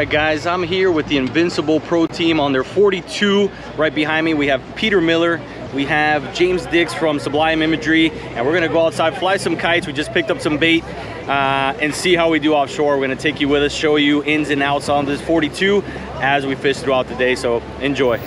Right, guys, I'm here with the Invincible Pro team on their 42. Right behind me, we have Peter Miller, we have James Dix from Sublime Imagery, and we're gonna go outside, fly some kites. We just picked up some bait uh, and see how we do offshore. We're gonna take you with us, show you ins and outs on this 42 as we fish throughout the day, so enjoy.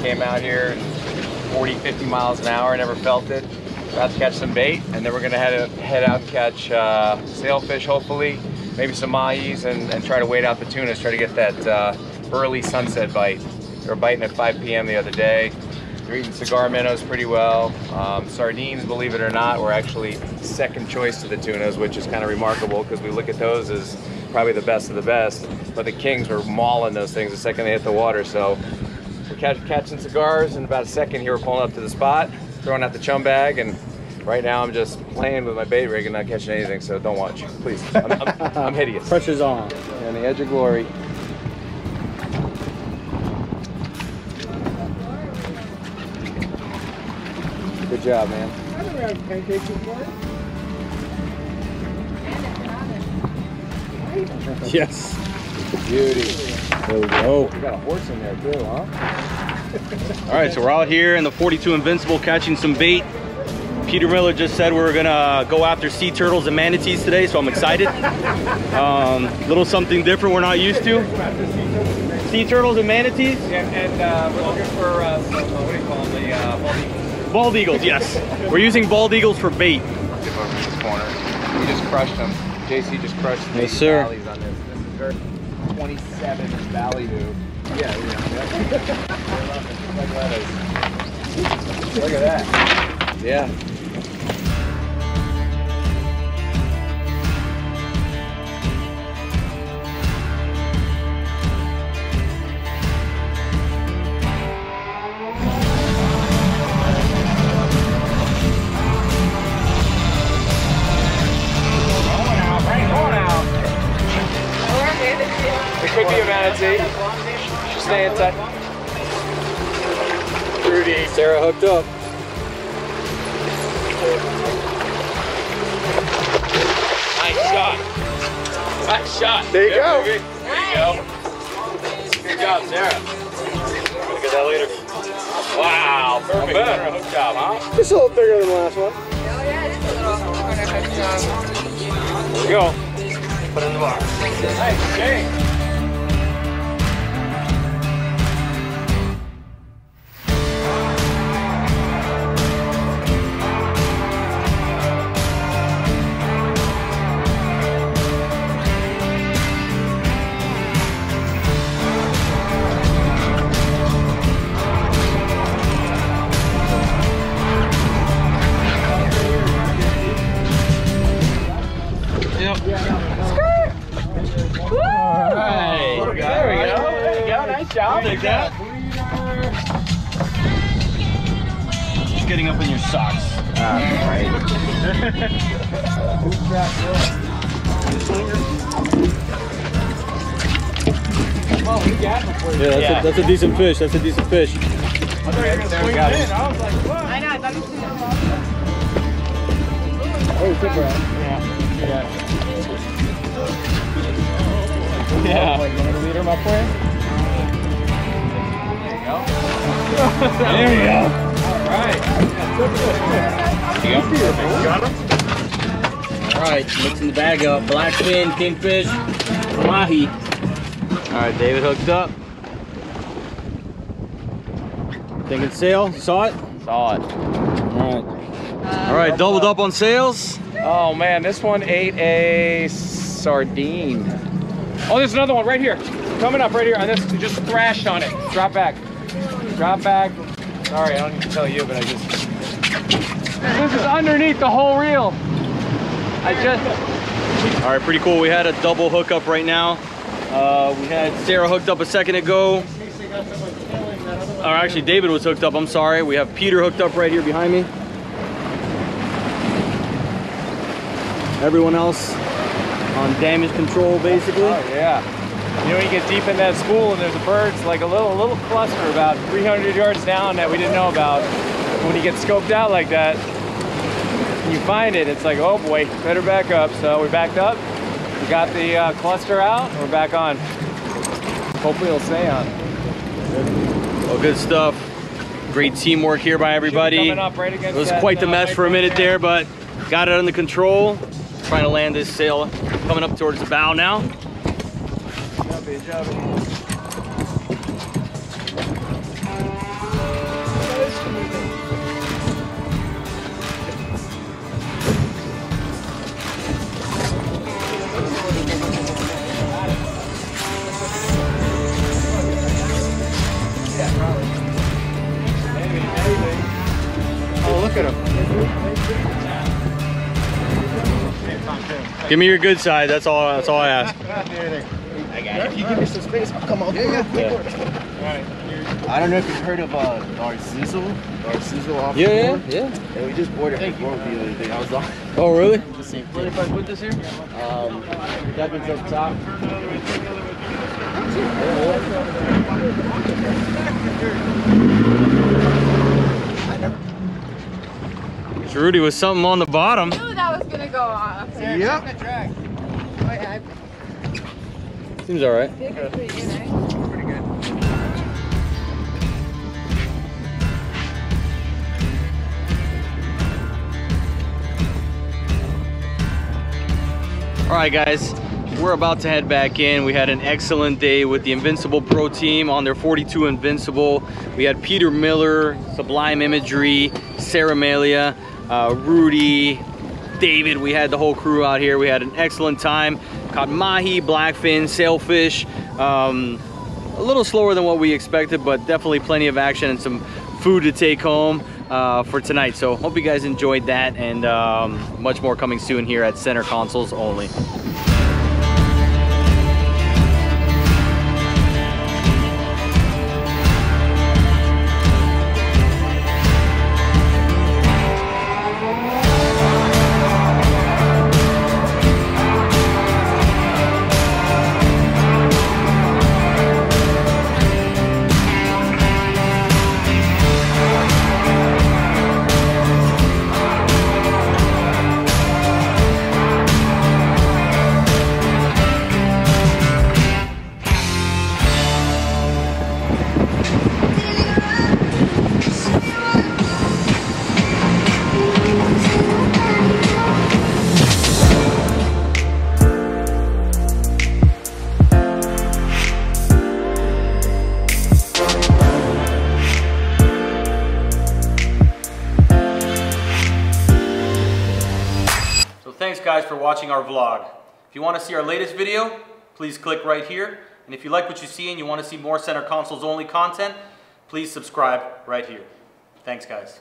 Came out here 40, 50 miles an hour, never felt it. About to catch some bait, and then we're gonna head, head out and catch uh, sailfish, hopefully, maybe some mahis, and, and try to wait out the tunas, try to get that uh, early sunset bite. They were biting at 5 p.m. the other day. They're eating cigar minnows pretty well. Um, sardines, believe it or not, were actually second choice to the tunas, which is kind of remarkable because we look at those as probably the best of the best. But the kings were mauling those things the second they hit the water. So catch, catching cigars in about a second here. We're pulling up to the spot, throwing out the chum bag, and right now I'm just playing with my bait rig and not catching anything. So don't watch, please. I'm, I'm, I'm hideous. Pressure's on. And the edge of glory. Good job, man. I never had pancakes before. Yes. Beauty. There we go. We got a horse in there too, huh? All right, so we're out here in the 42 Invincible catching some bait. Peter Miller just said we are gonna go after sea turtles and manatees today, so I'm excited. Um, little something different we're not used to. Sea turtles and manatees? And, and uh, we're looking for uh, some, what do you call them? The uh, bald eagles. Bald eagles, yes. We're using bald eagles for bait. Tip over in this corner. We just crushed them. JC just crushed the Yes, sir. on this. This is very 27 valley dude. Yeah, yeah. yeah. Look at that. Yeah. It could be a manatee. She's staying tight. Rudy. Sarah hooked up. Nice shot. Nice shot. There you go. There you go. Good job, Sarah. Gonna get that later. Wow, perfect. Better hook job, huh? Just a little bigger than the last one. Oh yeah, it is a little corner hook job. There we go. Put it in the bar. Nice, Jay. Hey, There we go. There we go. Nice job. Take that. Just getting up in your socks. Yeah, that's, Yeah. A, that's a decent fish. That's a decent fish. There we go. I know, I thought it was Oh, good bro. Yeah. Like, you want to lead him up for you? There you go. All right, Got him. Alright, mixing the bag up. Blackfin, kingfish, mahi. All right, David hooked up. Thinking sail, saw it? Saw it. All right. All right, doubled up on sails. Oh man, this one ate a sardine. Oh, there's another one right here. Coming up right here. And this just thrashed on it. Drop back. Drop back. Sorry, I don't need to tell you, but I just. This is underneath the whole reel. I just. All right, pretty cool. We had a double hookup right now. Uh, we had Sarah hooked up a second ago. Or actually, David was hooked up. I'm sorry. We have Peter hooked up right here behind me. Everyone else on damage control, basically. Oh yeah. You know, when you get deep in that spool and there's a bird, like a little, little cluster about 300 yards down that we didn't know about. When you get scoped out like that, you find it, it's like, oh boy, better back up. So we backed up. We got the uh, cluster out. We're back on. Hopefully it'll stay on. Well, good stuff. Great teamwork here by everybody. Up right It was that, quite the uh, mess for a minute there. there, but got it under control. Trying to land this sail coming up towards the bow now. Give me your good side. That's all. That's all I ask. I got If you give me some space, I'll come out. Yeah, yeah. I don't know if you've heard of uh, Narciso. Narciso off the board. yeah. And we just boarded a board the other day. I was on Oh, really? the same thing. if I put this here? Um, Devin's up top. Rudy with something on the bottom. knew that was gonna go off. Yep. Seems all right. All right, guys, we're about to head back in. We had an excellent day with the Invincible Pro team on their 42 Invincible. We had Peter Miller, Sublime Imagery, Sarah Malia, uh, Rudy, David. We had the whole crew out here. We had an excellent time. Caught mahi, blackfin, sailfish. Um, a little slower than what we expected, but definitely plenty of action and some food to take home uh, for tonight. So hope you guys enjoyed that and um, much more coming soon here at Center Consoles only. Vlog. If you want to see our latest video, please click right here. And if you like what you see and you want to see more Center Consoles only content, please subscribe right here. Thanks guys.